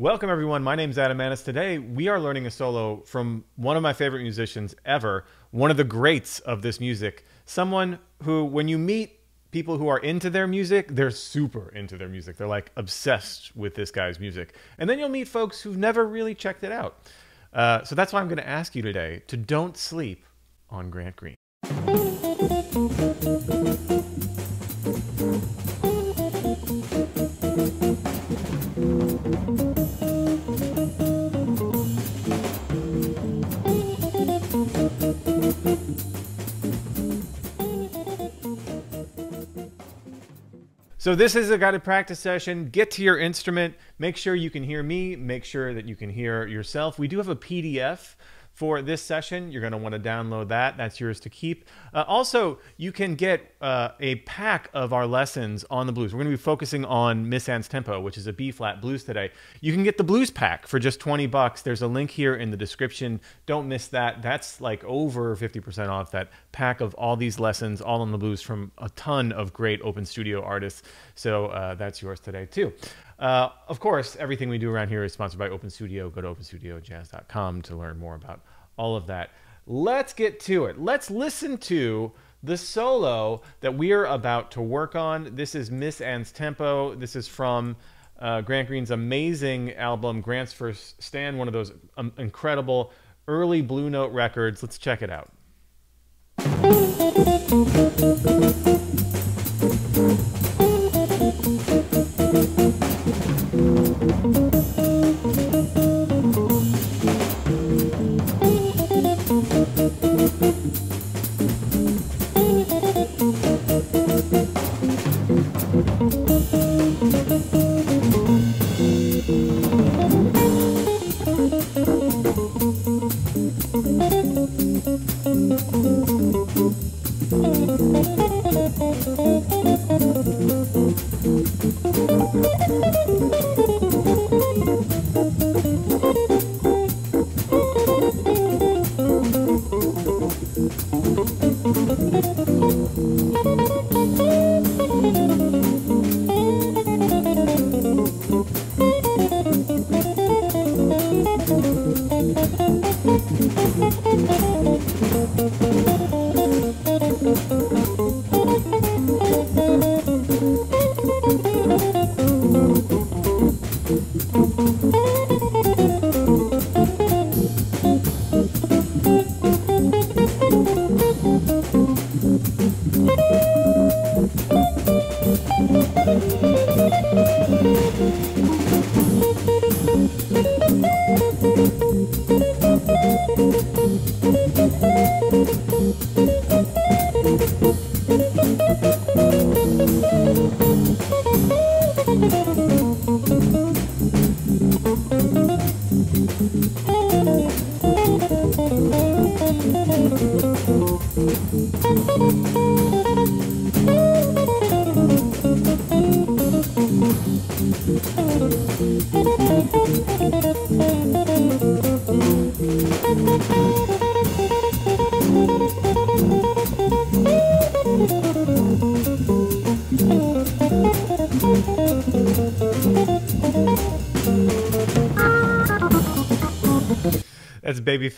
Welcome, everyone. My name is Adam Maness. Today, we are learning a solo from one of my favorite musicians ever, one of the greats of this music. Someone who, when you meet people who are into their music, they're super into their music. They're like obsessed with this guy's music. And then you'll meet folks who've never really checked it out. Uh, so that's why I'm going to ask you today to don't sleep on Grant Green. So this is a guided practice session. Get to your instrument. Make sure you can hear me. Make sure that you can hear yourself. We do have a PDF for this session. You're going to want to download that. That's yours to keep. Uh, also, you can get uh, a pack of our lessons on the blues. We're going to be focusing on Miss Ann's Tempo, which is a B flat blues today. You can get the blues pack for just 20 bucks. There's a link here in the description. Don't miss that. That's like over 50% off that pack of all these lessons, all on the blues from a ton of great open studio artists. So uh, that's yours today too. Uh, of course, everything we do around here is sponsored by Open Studio. Go to openstudiojazz.com to learn more about all of that. Let's get to it. Let's listen to the solo that we are about to work on. This is Miss Ann's Tempo. This is from uh, Grant Green's amazing album, Grant's First Stand, one of those um, incredible early Blue Note records. Let's check it out. That's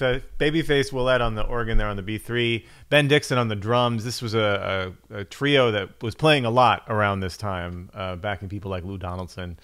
Babyface, Willette on the organ there on the B3, Ben Dixon on the drums. This was a, a, a trio that was playing a lot around this time, uh, backing people like Lou Donaldson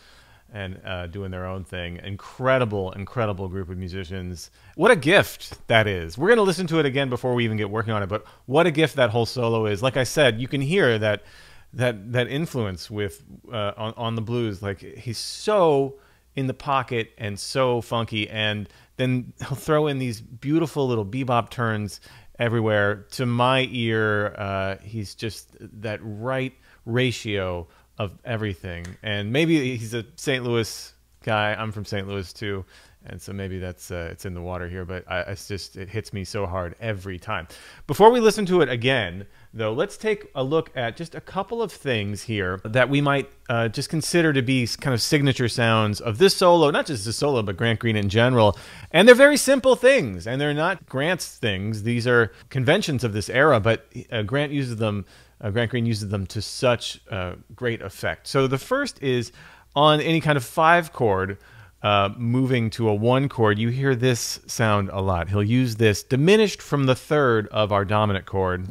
and uh, doing their own thing. Incredible, incredible group of musicians. What a gift that is. We're going to listen to it again before we even get working on it, but what a gift that whole solo is. Like I said, you can hear that that that influence with uh, on, on the blues. Like he's so in the pocket and so funky and then he'll throw in these beautiful little bebop turns everywhere. To my ear, uh, he's just that right ratio of everything. And maybe he's a St. Louis guy. I'm from St. Louis too, and so maybe that's uh, it's in the water here. But I, it's just it hits me so hard every time. Before we listen to it again, though, let's take a look at just a couple of things here that we might uh, just consider to be kind of signature sounds of this solo, not just the solo, but Grant Green in general. And they're very simple things, and they're not Grant's things. These are conventions of this era, but uh, Grant uses them. Uh, Grant Green uses them to such uh, great effect. So the first is on any kind of five chord uh, moving to a one chord, you hear this sound a lot. He'll use this diminished from the third of our dominant chord.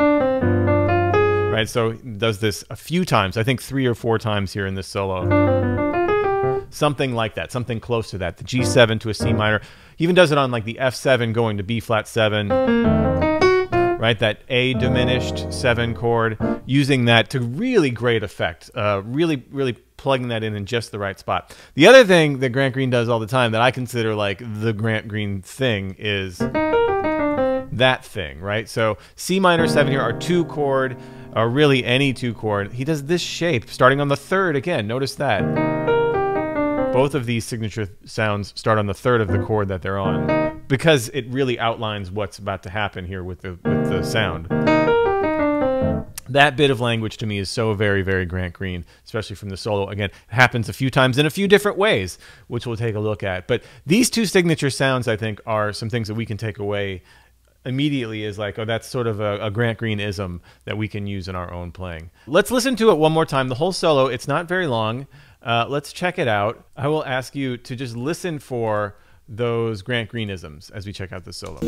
Right, so does this a few times, I think three or four times here in this solo. Something like that, something close to that. The G7 to a C minor. He even does it on like the F7 going to B flat 7 right? That A diminished seven chord, using that to really great effect. Uh, really, really plugging that in in just the right spot. The other thing that Grant Green does all the time that I consider like the Grant Green thing is that thing, right? So C minor seven here are two chord, or really any two chord. He does this shape starting on the third again. Notice that. Both of these signature sounds start on the third of the chord that they're on because it really outlines what's about to happen here with the with the sound. That bit of language to me is so very, very Grant Green, especially from the solo. Again, it happens a few times in a few different ways, which we'll take a look at. But these two signature sounds, I think, are some things that we can take away immediately is like, oh, that's sort of a, a, Grant Green ism that we can use in our own playing. Let's listen to it one more time. The whole solo, it's not very long. Uh, let's check it out. I will ask you to just listen for those Grant Greenisms as we check out the solo.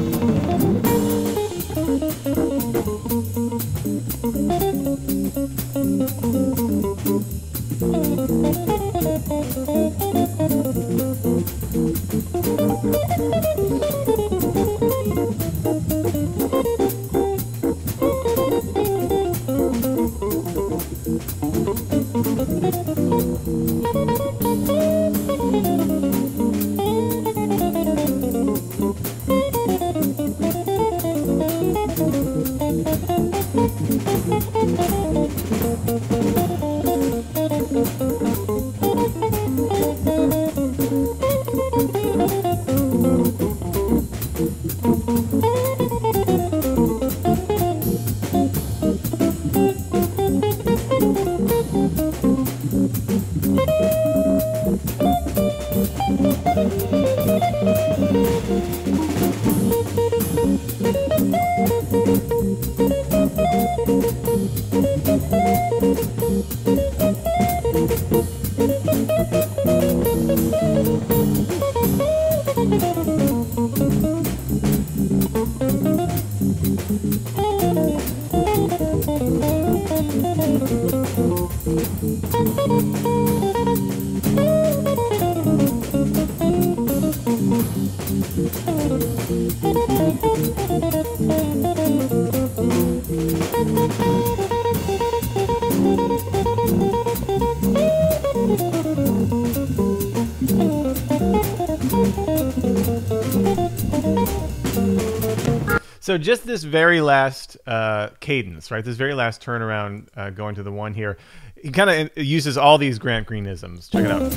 So just this very last uh, cadence, right? This very last turnaround uh, going to the one here, he kind of uses all these Grant Greenisms. Check it out.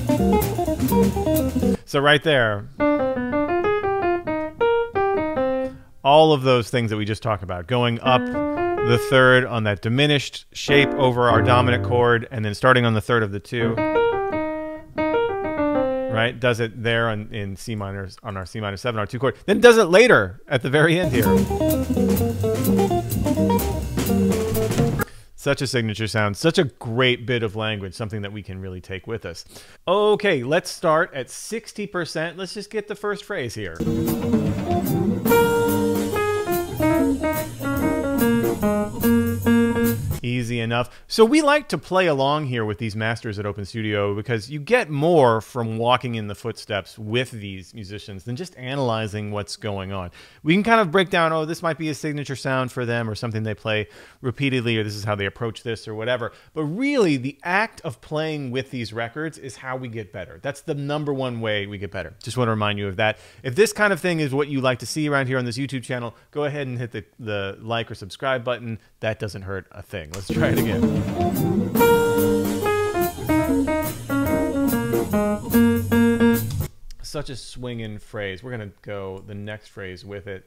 So right there, all of those things that we just talked about, going up the third on that diminished shape over our dominant chord, and then starting on the third of the two right? Does it there on, in C minor on our C minor seven, our two chord. Then does it later at the very end here. Such a signature sound, such a great bit of language, something that we can really take with us. Okay, let's start at 60%. Let's just get the first phrase here. Enough. So we like to play along here with these masters at Open Studio because you get more from walking in the footsteps with these musicians than just analyzing what's going on. We can kind of break down, oh, this might be a signature sound for them or something they play repeatedly or this is how they approach this or whatever. But really, the act of playing with these records is how we get better. That's the number one way we get better. Just want to remind you of that. If this kind of thing is what you like to see around here on this YouTube channel, go ahead and hit the, the like or subscribe button. That doesn't hurt a thing. Let's try it again. Such a swinging phrase. We're going to go the next phrase with it.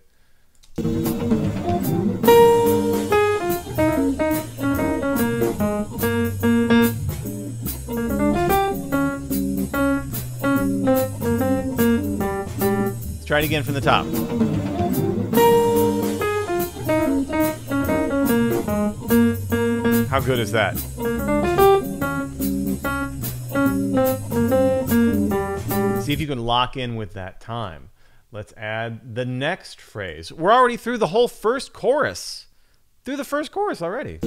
Let's try it again from the top. How good is that? See if you can lock in with that time. Let's add the next phrase. We're already through the whole first chorus. Through the first chorus already.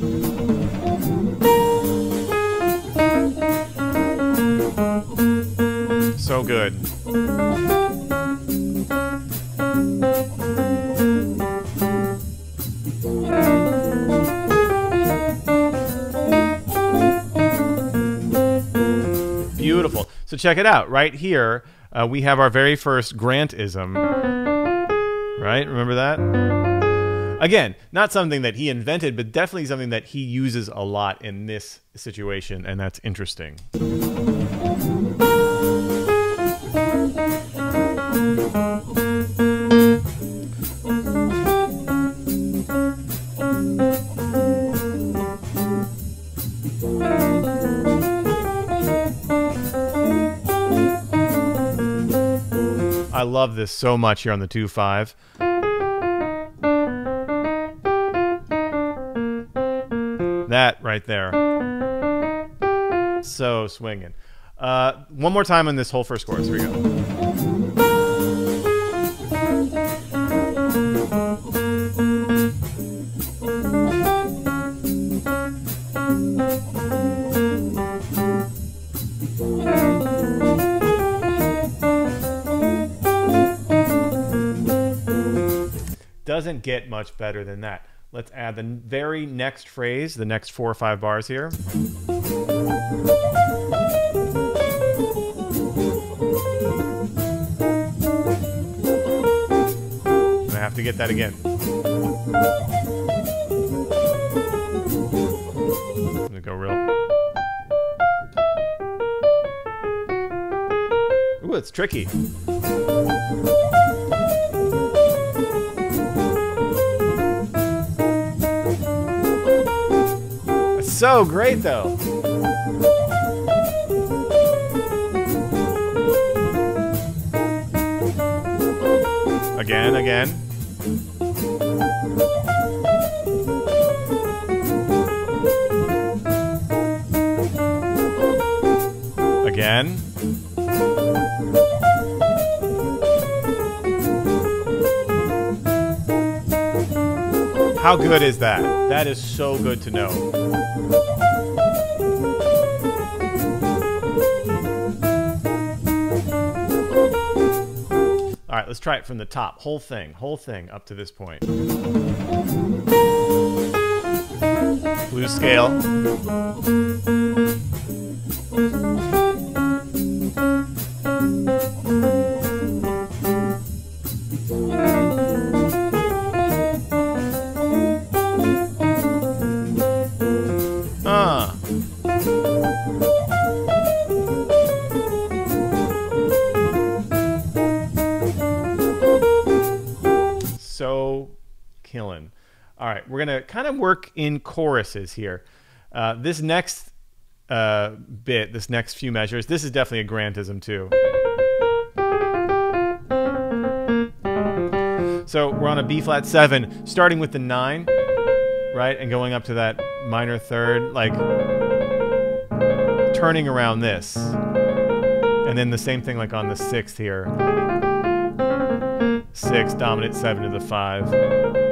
So good. So check it out. Right here, uh, we have our very first Grantism. Right? Remember that? Again, not something that he invented, but definitely something that he uses a lot in this situation, and that's interesting. Love this so much here on the 2 5. That right there. So swinging. Uh, one more time on this whole first chorus. Here we go. Get much better than that. Let's add the very next phrase, the next four or five bars here. I have to get that again. I'm gonna go real. Ooh, it's tricky. So great though. Again, again. Again. How good is that? That is so good to know. All right, let's try it from the top. Whole thing, whole thing up to this point. Blue scale. Right, we're gonna kind of work in choruses here. Uh, this next uh, bit, this next few measures, this is definitely a grantism too. So we're on a B flat seven, starting with the nine, right, and going up to that minor third, like turning around this, and then the same thing like on the sixth here. Six, dominant seven to the five.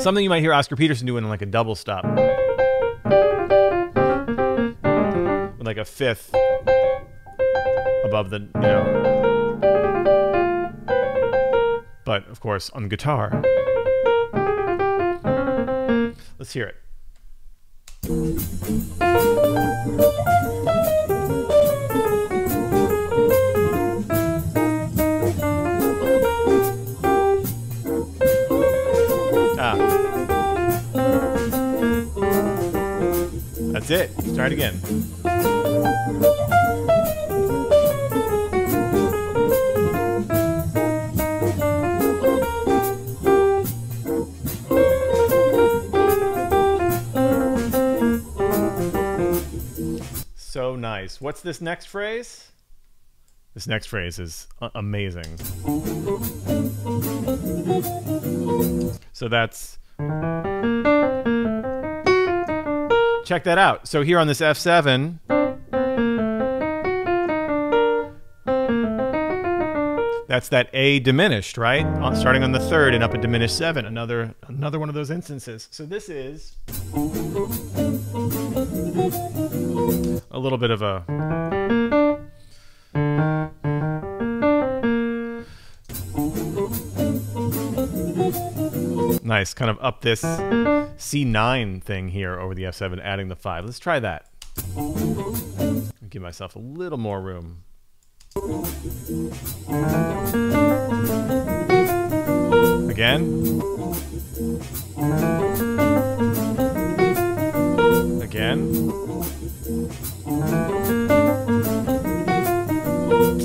Something you might hear Oscar Peterson doing in like a double stop. With like a fifth above the, you know. But of course, on guitar. Let's hear it. That's it. It again. So nice. What's this next phrase? This next phrase is amazing. So that's check that out. So here on this F7, that's that A diminished, right? On, starting on the third and up a diminished seven. Another another one of those instances. So this is a little bit of a Nice, kind of up this C9 thing here over the F7, adding the 5. Let's try that. Give myself a little more room. Again. Again.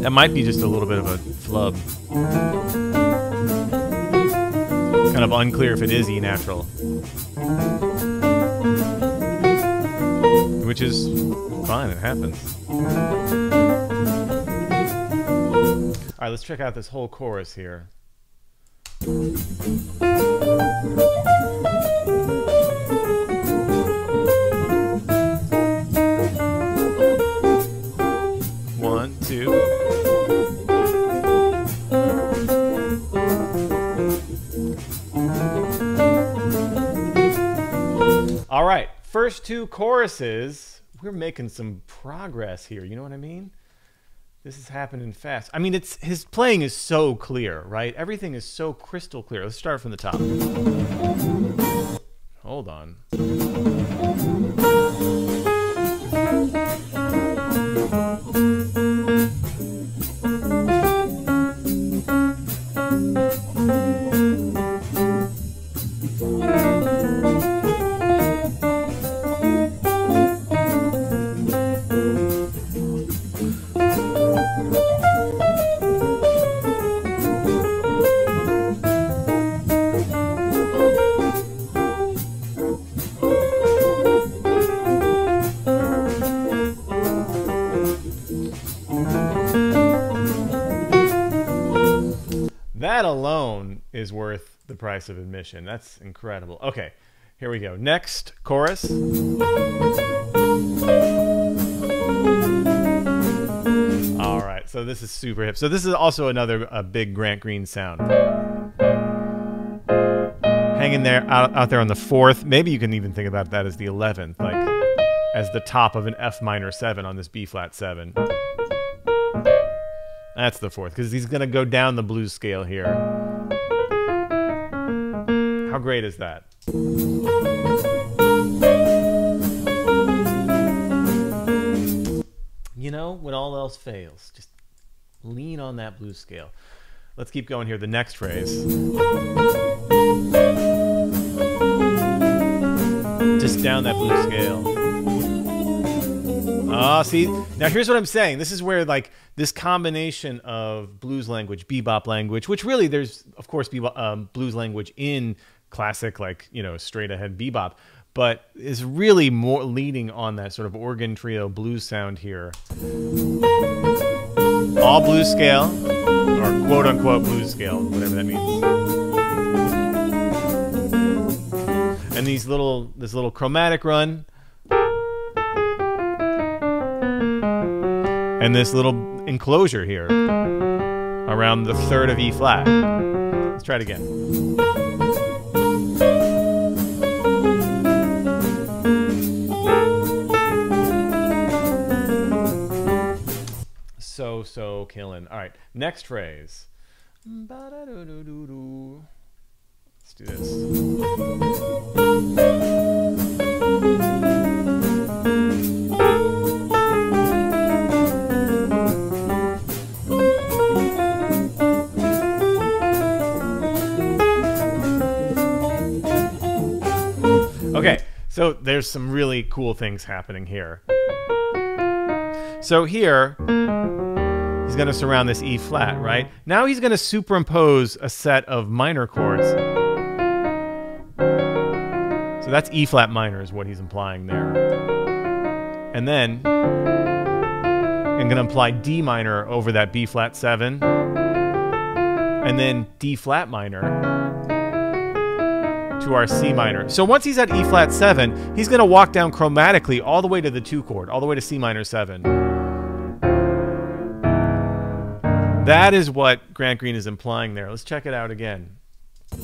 That might be just a little bit of a flub kind of unclear if it is E natural. Which is fine, it happens. Alright, let's check out this whole chorus here. First two choruses, we're making some progress here. You know what I mean? This is happening fast. I mean, it's his playing is so clear, right? Everything is so crystal clear. Let's start from the top. Hold on. Is worth the price of admission. That's incredible. Okay, here we go. Next chorus. All right, so this is super hip. So this is also another a big Grant Green sound. Hanging there out, out there on the fourth. Maybe you can even think about that as the eleventh, like as the top of an F minor seven on this B flat seven. That's the fourth, because he's going to go down the blues scale here. Great is that? You know, when all else fails, just lean on that blues scale. Let's keep going here. The next phrase. Just down that blues scale. Ah, uh, see, now here's what I'm saying. This is where like this combination of blues language, bebop language, which really there's of course bebop, um, blues language in classic like you know straight ahead bebop, but is really more leading on that sort of organ trio blues sound here. All blues scale, or quote unquote blues scale, whatever that means. And these little this little chromatic run and this little enclosure here around the third of E flat. Let's try it again. So, killing. All right, next phrase. Let's do this. Okay, so there's some really cool things happening here. So here, he's going to surround this E flat, right? Now he's going to superimpose a set of minor chords. So that's E flat minor is what he's implying there. And then I'm going to apply D minor over that B flat 7. And then D flat minor to our C minor. So once he's at E flat 7, he's going to walk down chromatically all the way to the 2 chord, all the way to C minor 7. That is what Grant Green is implying there. Let's check it out again. E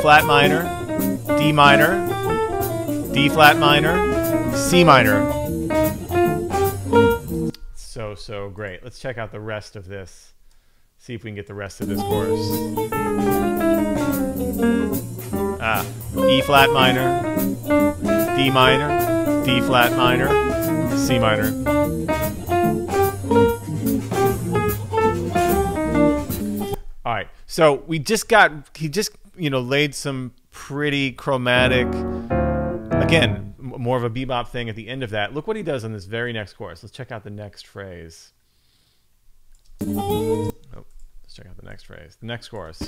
flat minor, D minor, D flat minor, C minor. So, so great. Let's check out the rest of this. See if we can get the rest of this chorus. Ah, E flat minor, D minor, D flat minor, C minor. All right, so we just got, he just, you know, laid some pretty chromatic, again, more of a bebop thing at the end of that. Look what he does on this very next chorus. Let's check out the next phrase. Oh, let's check out the next phrase. The next chorus.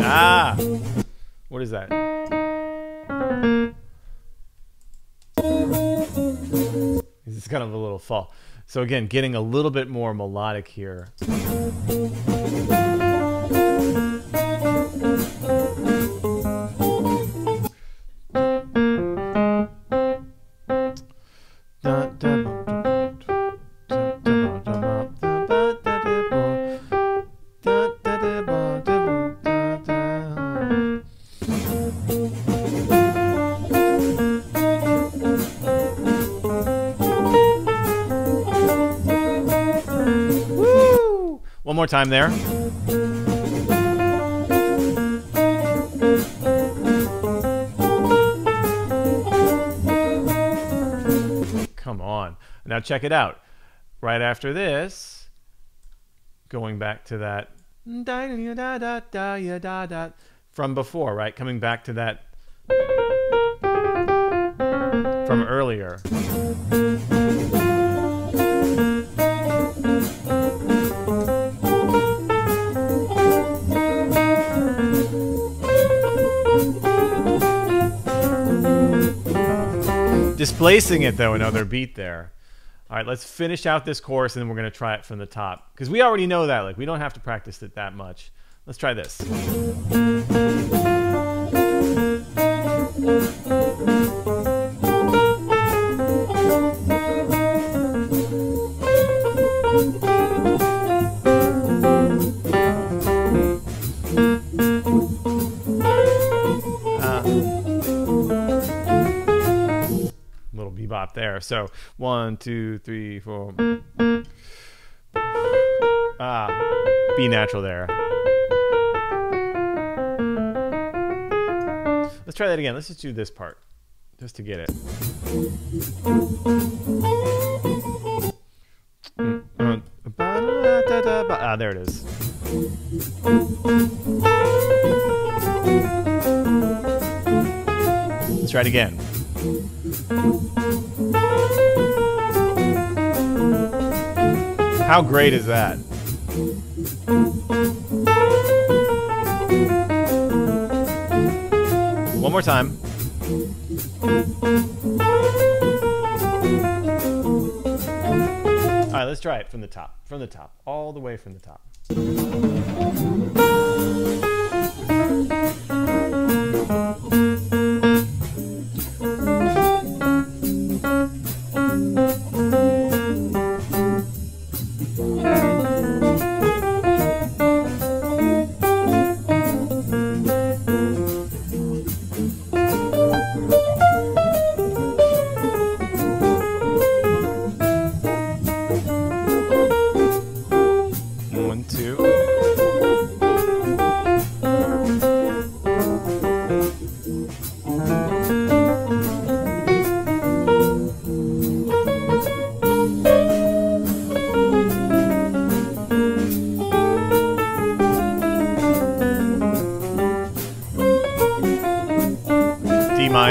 Ah! What is that? This is kind of a little fall. So again, getting a little bit more melodic here. One more time there. Come on. Now check it out. Right after this, going back to that from before, right? Coming back to that from earlier. Displacing it though, another beat there. All right, let's finish out this course and then we're going to try it from the top. Because we already know that. Like, we don't have to practice it that much. Let's try this. There. So one, two, three, four. Ah, B natural there. Let's try that again. Let's just do this part, just to get it. Ah, there it is. Let's try it again. How great is that? One more time. All right, let's try it from the top. From the top. All the way from the top. One,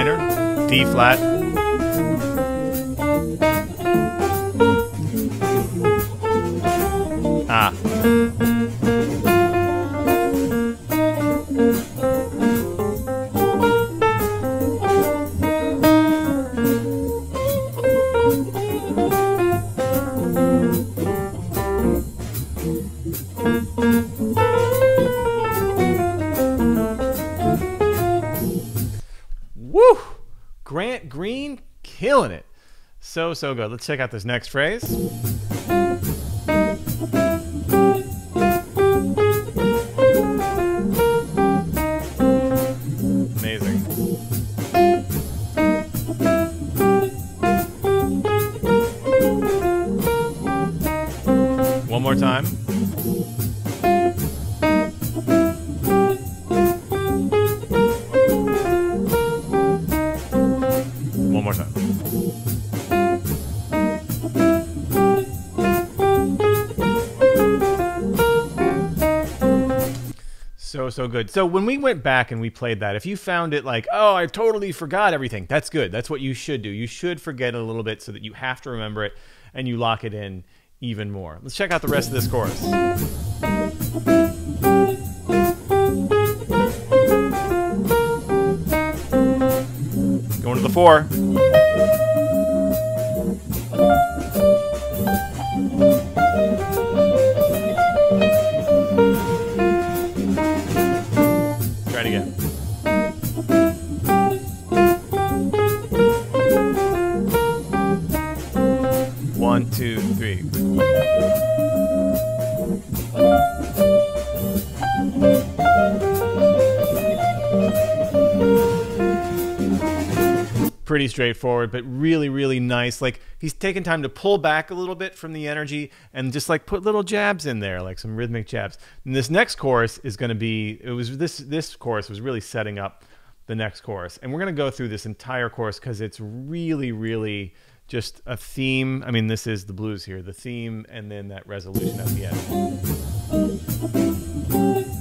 minor, D flat. So, so good. Let's check out this next phrase. Amazing. One more time. So good. So when we went back and we played that, if you found it like, oh, I totally forgot everything, that's good. That's what you should do. You should forget a little bit so that you have to remember it and you lock it in even more. Let's check out the rest of this chorus. Going to the four. One, two, three. Pretty straightforward, but really, really nice. Like he's taken time to pull back a little bit from the energy and just like put little jabs in there, like some rhythmic jabs. And this next chorus is going to be. It was this this chorus was really setting up the next chorus, and we're going to go through this entire chorus because it's really, really just a theme. I mean, this is the blues here, the theme, and then that resolution at the end.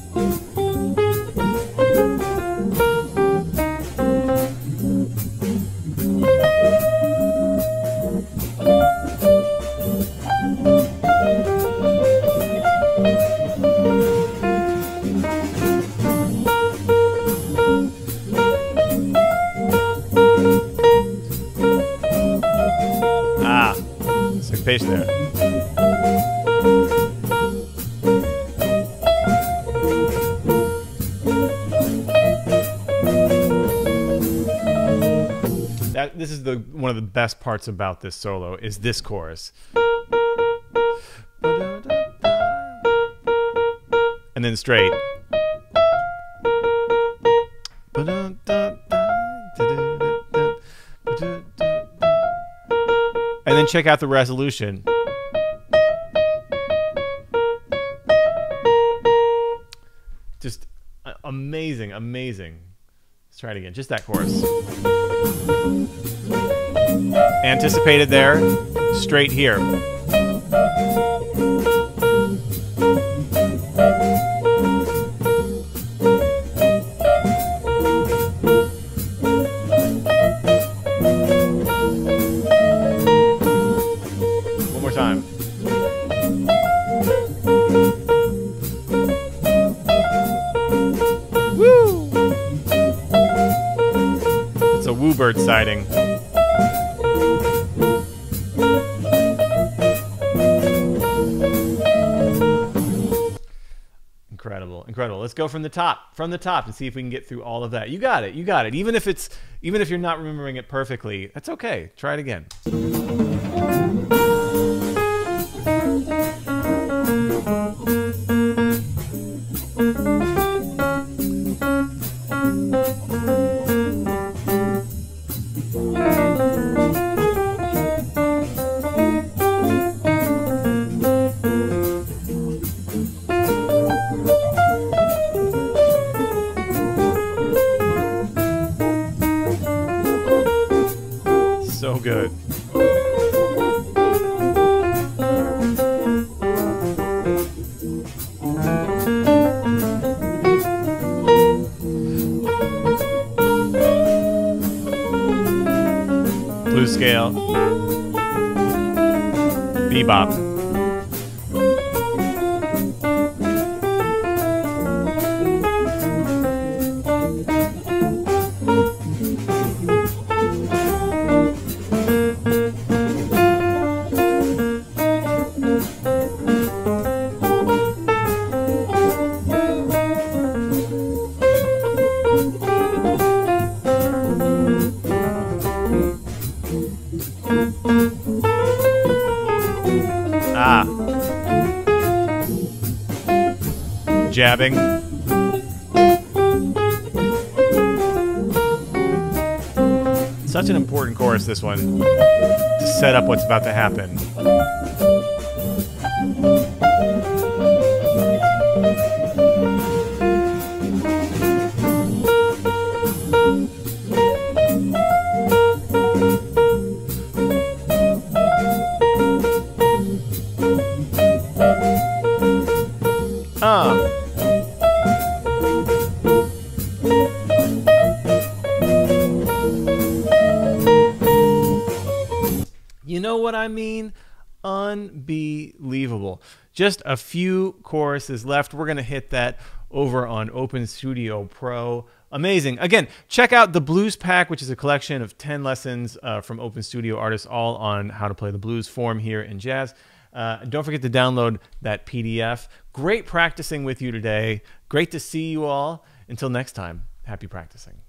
Syncopation there. That this is the one of the best parts about this solo is this chorus. And then straight. Then check out the resolution. Just uh, amazing, amazing. Let's try it again. Just that chorus. Anticipated there, straight here. Let's go from the top, from the top, and see if we can get through all of that. You got it, you got it. Even if it's, even if you're not remembering it perfectly, that's okay. Try it again. Good. Blue scale. Bebop. Jabbing. Such an important chorus, this one, to set up what's about to happen. Just a few choruses left. We're going to hit that over on Open Studio Pro. Amazing. Again, check out the Blues Pack, which is a collection of 10 lessons uh, from Open Studio artists, all on how to play the blues form here in jazz. Uh, don't forget to download that PDF. Great practicing with you today. Great to see you all. Until next time, happy practicing.